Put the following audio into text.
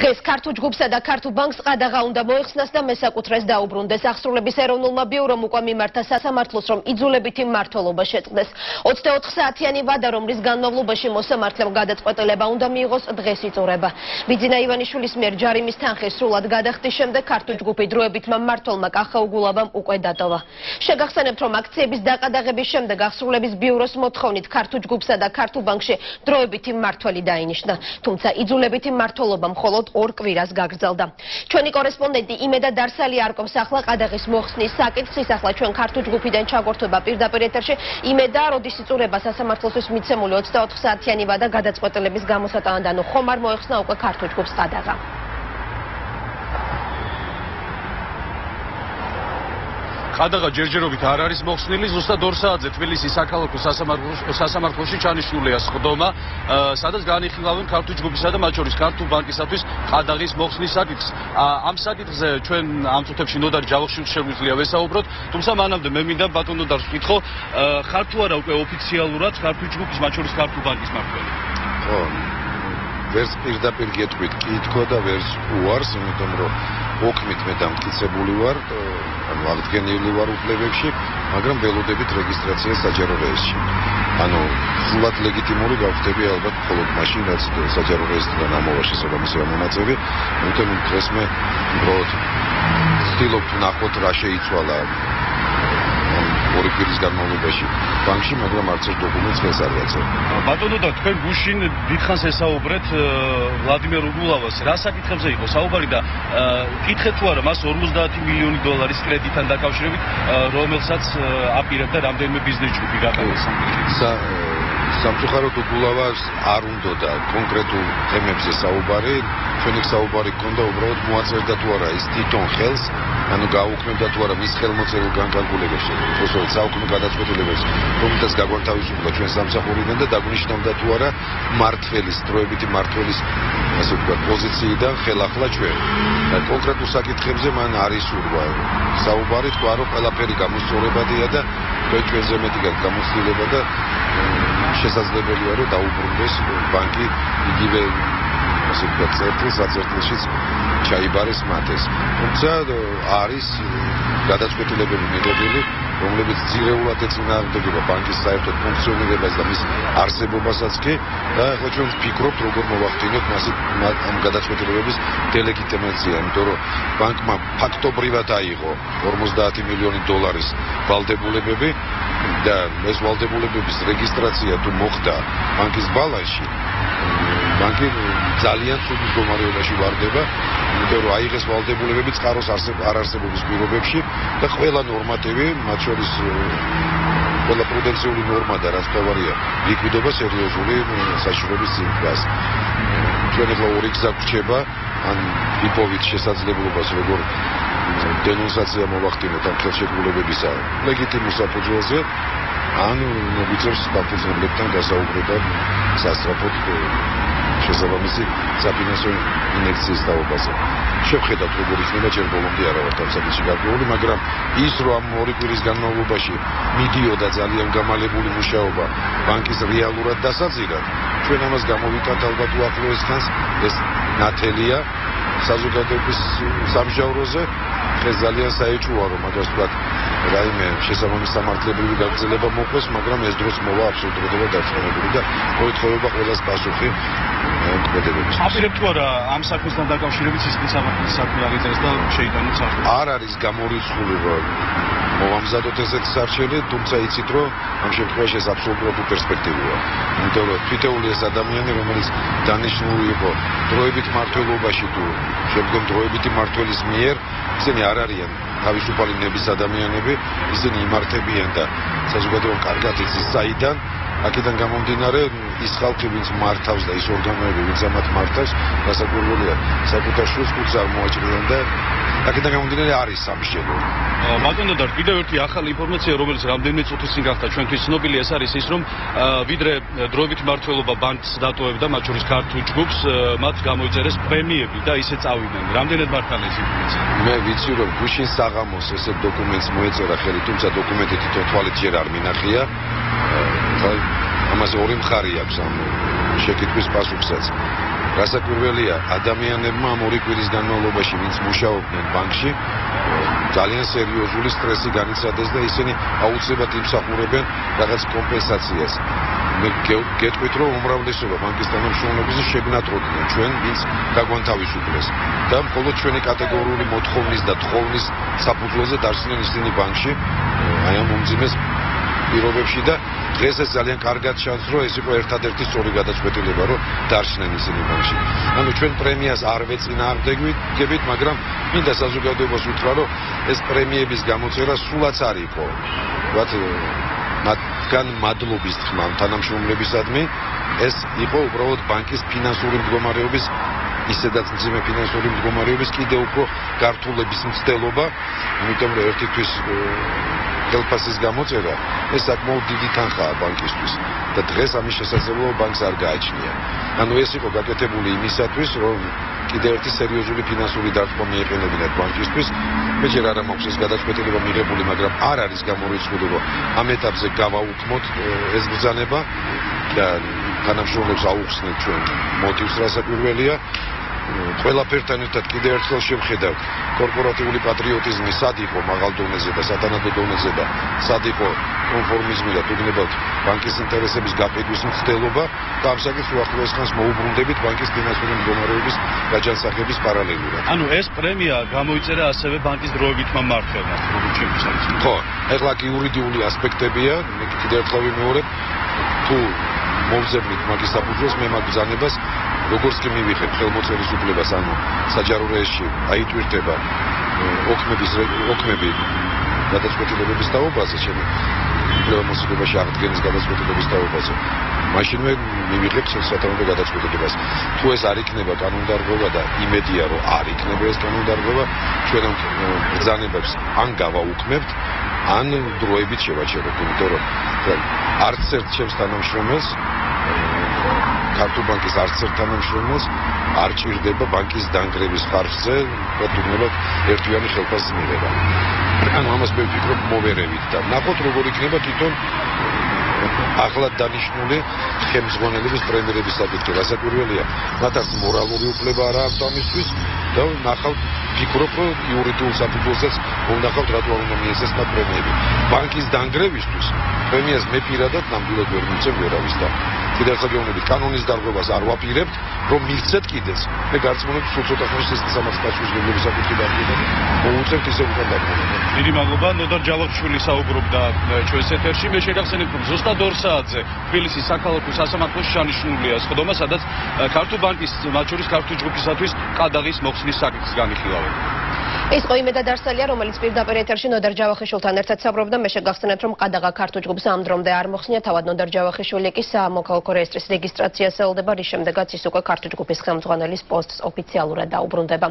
დღეს ქართულ ჯგუფსა და ქართულ ბანკს ყადაღა უნდა მოეხსნას და მესაკუთრეს დაუბრუნდეს. აღსრულების ეროვნულმა ბიურომ უკვე მიმართა სასამართლოს, რომ იძულებითი მმართველობა შეწყდეს. 24 საათიანი ვადა, რომლის განმავლობაში მოსამართლემ გადაწყვეტილება უნდა მიიღოს, დღეს იწურება. ბიძინა ივანიშვილის მიერ ჯარიმის თანხი სრულად გადახდის შემდეგ ქართულ ჯგუფი დროებითმა მმართველმა კახაუგულავამ უკვე დატოვა. შეგახსენებთ, რომ აქციების დაყადაღების შემდეგ აღსრულების ბიუროს მოთხოვნით ქართულ ჯგუფსა და ქართულ ბანკში დროებითი მმართველი დაინიშნა. თუმცა იძულებითი მხოლოდ მხოლოდ ორ კვირას გაგრძელდა. ჩვენი კორესპონდენტი იმედა დარსალი არკობს ახლა ყადაღის მოხსნის საკითხს, ის ახლა ჩვენ ქართულ ჯგუფიდან ჩაგორთვება პირდაპირ ეთერში. იმედა, როდის იწურება სასამართლოსთვის მიცემული 24 საათიანი ვადა გადაწყვეტილების გამოსატანად, ანუ ხომ არ მოეხსნა უკვე ქართულ ჯგუფს ყადაღა? ყადაღა ჯერჯერობით არ არის მოხსნილი. ზუსტად 2 საათზე თბილისის საქალაქო სასამართლოში ჩანიშნულია სხდომა. სადაც განიხილავენ ქართულ ჯგუფისა და მათ შორის ქართულ ბანკისათვის ყადაღის მოხსნის საკითხს. ამ საკითხზე ჩვენ ამ წუთებში ნოდარ ჯავახიშვილს შეგვიძლია ვესაუბროთ. თუმცა მანამდე მე მინდა ბატონო და ვკითხო ხარ თუ არა უკვე ოფიციალურად ქართულ ჯგუფის მათ შორის ქართულ ბანკის მმართველი ხო ვერს პირდაპირ გეტყვით. კითხო და ვერს უარს იმიტომ რომ ოქმით მე დამტკიცებული ვარ ანუ აღდგენილი ვარ უფლებებში, მაგრამ ველოდებით რეგისტრაცია საჯარო რეესში. ანუ სულად ლეგიტიმური გავხდები ალბათ მხოლოდ მაშინ, რაც საჯარო რეესტრიდან ამოვა შესაბამისი ამონაწილი, თუმცა დღეს მე უბრალოდ ვცდილობ ნახოთ რა შეიცვალა ორი კვირის განმავლობაში ბანკში, მაგრამ არც ერთ დოკუმენტს ხელს არ ვაცებ. ბატონო და თქვენ გუშინ დიდხანს ესაუბრეთ ვლადიმერ უგულავას, რა საკითხებზე იყო საუბარი და კითხეთ თუ არა მას 50 მილიონი დოლარის კრედიტთან დაკავშირებით, რომელსაც აპირებდა რამდენიმე ბიზნეს ჯგუფი გაკეთოს. სამწუხაროდ უგულავას არ უნდა და კონკრეტულ თემებზე საუბარი, ჩვენი საუბარი ქონდა უბრალოდ მოაწერდა თუ არა ის თვითონ ხელს ანუ გაუქმებდა თუ არა მის ხელმოწერილ განკარგულებას უბრალოდ საუკუნე გადაწყვეტილებას რომელსაც გაგვანთავისუფლდა ჩვენ სამსახურიდან და დაგნიშნავდა თუ არა მართველის დროებითი მართველის ასე ვთქვათ პოზიციიდან ხელახლა ჩვენ. და კონკრეტულ საკითხებზე მან არის ურვა. საუბარი თქვა რომ ყველაფერი გამოსწორებადია და თქვენ ჩვენზე მეტი გამოცდილება და შესაძლებელია რომ დაუბრუნდეს ბანკი იგივე ასე ვთქვათ წერტილს აწერტილშიც ჩაიბარეს მათეს. თუმცა არის გადაწყვეტილებები მიღებული, რომლებიც ძირეულად ეწინააღმდეგება ბანკის საერთო ფუნქციონირებას და მის არსებობასაც კი და ახლა ჩვენ ვფიქრობთ, როგორ მოვახდინოთ მასი ამ გადაწყვეტილებების დელეგიტიმაცია, იმიტომ რომ ბანკმა ფაქტობრივად აიღო 50 მილიონი დოლარის ვალდებულებები და ეს ვალდებულებების რეგისტრაცია თუ მოხდა ბანკის ბალანსში ბანკი ძალიან ცუდი მდგომარეობაში ვარდება, იმიტომ რომ აიღეს ვალდებულებები წყაროს არარსებობის პირობებში და ყველა ნორმატივი, მათ შორის ყველა პრუდენციული ნორმა და რაც თავარია, ლიკვიდობა სერიოზული საშუალების დგას. ჩვენ ახლა ორი გზა გვჭება, ან იპოვით შესაძლებლობას როგორ დენონსაცია მოვახდინოთ ამ ხელშეკრულებებისა ლეგიტიმურ საფუძველზე ან მოგიწევს დაფუძნებლებთან გასაუბრება სასწრაფოდ შესაბამისი საფინანსო ინერციის დაობაზე. შევხედავთ როგორ იქნება ჯერ ბოლომდე არა ვარ თავსაბჭოში გარკვეული, მაგრამ ის რომ ამ ორი კვირის განმავლობაში მიდიოდა ძალიან გამალებული მუშაობა ბანკის რეალურად დასაძირად, ჩვენ ამას გამოვიტანთ ალბათ უახლოეს ხანს. ეს ნათელია საზოგადოების სამჟავროზე დღეს ძალიან საეჭვოა რომ მაგას თქვა რაიმე შესაბამის სამართლებრივი გაგრძელება მოხდეს, მაგრამ ეს დროს მოვა აბსოლუტურად დაწყებული და მოითხოვება ყველას პასუხი მოქმედებების. აპირებ თუ არა ამ საქმესთან დაკავშირებით სისტემის სამართლის საქმე აღიწერეს და შეიტანოს საქმე. არ არის გამორიცხული მოვამზადოთ ესეთ სარჩელი, თუმცა იცით რომ ამ შემთხვევაში ეს აბსოლუტურად უპერსპექტივია. იმიტომ რომ თვითეული ეს ადამიანი, რომელიც დანიშნული იყო დროებით მართლობაში თუ შემდგომ დროებითი მართლის მიერ, ისინი არ არიან თავისუფალი ნების ადამიანები, ისინი იმართებიან და საზოგადოება კარგად იცის საიდან აქედან გამომდინარე ის ხალხი ვინც მართავს და ის ორგანოები ვინც ამათ მართავს გასაგებია საკუთარ შულს კუც არ მოაჭრიან და აქედან გამომდინარე არის სამშობლო ბატონო და კიდევ ერთი ახალი ინფორმაცია რომელიც რამდენიმე წუთის წინ გახდა. ჩვენთვის ცნობილი ეს არის ის რომ ვიდრე დროებით მართლობა ბანკს დატოვებდა მათ შორის ქართულ ჯგუფს მათ გამოიწერეს პრემიები და ისე წავიდნენ. რამდენად მართალია ეს ინფორმაცია? მე ვიცი რომ გუშინ საღამოს ესე დოკუმენტს მოეწერა ხელი თუმცა დოკუმენტი თვითონ თვალით ჯერ არ მინახია ამაზე ორი მხარი აქვს ამ შეკითხვის პასუხსაც. რასაკვირველია, ადამიანებმა ამ ორი კვირის განმავლობაში, ვინც მუშაობდნენ ბანკში, ძალიან სერიოზული სტრესი განიცადეს და ისინი აუცილებლად იმსახურებენ რაღაც კომპენსაციას. მე გეტყვით რომ უმრავლესობა ბანკის თანამშრომლების შეგნატროდნენ ჩვენ ვინც გაგვანთავისუფლეს და მხოლოდ ჩვენი კატეგორიული მოთხოვნის და თხოვნის საფუძველზე დარჩნენ ისინი ბანკში აი ამ უმძიმეს პირობებში და დღეს ეს ძალიან კარგად ჩანს რომ ეს იყო ერთადერთი სწორი გადაწყვეტილება რომ დარჩნენ ისინი ბანკში ანუ ჩვენ პრემიას არ ვეწინააღმდეგებით მაგრამ მინდა საზოგადოებას უთხრა რომ ეს პრემიების გამოწერა სულაც არ იყო. ვთქვათ მათგან მადლობის თქმა თანამშრომლებისადმი ეს იყო უბრალოდ ბანკის ფინანსური მდგომარეობის ისედაც მძიმე ფინანსური მდგომარეობის კიდევ უფრო გართულების მცდელობა იმიტომ რომ ერთისთვის ხელფასის გამოწერა ეს საკმაოდ დიდი თანხაა ბანკისთვის და დღეს ამის შესაძლებლობა ბანკს არ გააჩნია. ანუ ეს იყო გაკეთებული იმისათვის, რომ კიდევ ერთი სერიოზული ფინანსური დარტყმა მიეყენებინათ ბანკისთვის. მე ჯერ არ მაქვს ეს გადაწყვეტილება მიღებული, მაგრამ არ არის გამორიცხული, რომ ამ ეტაპზე გავაუქმოთ ეს ბრძანება და თანამშრომლებს აუხსნეთ ჩვენ მოტივს რასაკვირველია. ყველაფერთან ერთად კიდევ ერთხელ შევხედავ კორპორატიული პატრიოტიზმი სად იყო მაღალ დონეზე და სათანადო დონეზე და სად იყო კონფორმიზმი და თუნდაც ბანკის ინტერესების გაფეგვის მცდელობა და ამ საკითხს უახლოეს ხანს მოუბრუნდებით ბანკის ფინანსური მდგომარეობის გაჯანსაღების პარალელურად. ანუ ეს პრემია გამოიწერა ასევე ბანკის დროებითმა მმართველმა, როგორც შეიძლება. ხო, ეხლა კი იურიდიული ასპექტებია, მე კიდევ ერთხელ ვიმეორებ, თუ მოვზებნით მაგის საფუძველს მე მაგ ბრძანებას როგორც კი მივიღებ ხელმოწერის უფლებას, ანუ საჯარო რეჟიმში აიტვირთება ოქმების ოქმები გადაწყვეტილებების დაობაზე, ჩემი უფლებამოსილებაში აღდგენის გადაწყვეტილების დაობაზე. მაშინ მე მივიღებ სათავო გადაწყვეტილებას. თუ ეს არ იქნება კანონდარღვევა და იმედია რომ არ იქნება ეს კანონდარღვევა, ჩვენ ამ ბრძანებებს ან გავაუქმებთ, ან დროებით შევაჩერებთ, იმიტომ რომ არც ერთ ჩემს თანამშრომელს ქართულ ბანკის არც ერთ თანამშრომელს არ ჭირდება ბანკის დანგრევის ხარჯზე, თუნდაც ერთვიანი ხელფასის მიღება. ანუ ამას მე ვფიქრობ მოვერევით და ნახოთ როგორ იქნება თვითონ ახლად დანიშნული ხელმძღვანელების პრემიერების საკითხი. რასაკვირველია, მათ არც მორალური უფლება არ აქვს ამისთვის და ნახავთ ფიქრობ რომ იურიდიულ საფუძველზეც უნდაყავთ რატო არ უნდა მიეცეს მათ პრემიები. ბანკის დანგრევისთვის პრემიას მე პირადად ნამდვილად ვერ მიცემ ვერავის და კიდევ ხაგეუნებით კანონის დარღვევას არ ვაპირებთ რომ მივცეთ კიდეც. მე გარწმუნებ სულ ცოტა ხანში ეს სამართლის გეგმების საკითხი დაგიდება მოუწევთ ისე უკან დაგმოვა დიდი მადლობა. ნოდარ ჯავახიშვილი საუბრობდა ჩვენს ეთერში. მე შეგახსენებ რომ ზუსტად 2 საათზე თბილისის საქალაქო სასამართლოში ჩანიშნულია სხდომა სადაც ქართულ ბანკის მათ შორის ქართულ ჯგუფისათვის ყადაღის მოხსნის საკითხს განიხილავენ ეს ყოიმე და დარსალია, რომელიც პირდაპირ ეთერში ნოდარ ჯავახიშვილთან ერთად საუბრობდა, მე შეგახსენებთ, რომ ყადაღა ქართულ ჯგუფს ამ დრომდე არ მოხსნია, თავად ნოდარ ჯავახიშვილი კი სამოქალაქო რეესტრის რეგისტრაციას ელოდება, რის შემდეგაც ის უკვე ქართულ ჯგუფის ხელმძღვანელის პოსტს ოფიციალურად დაუბრუნდება.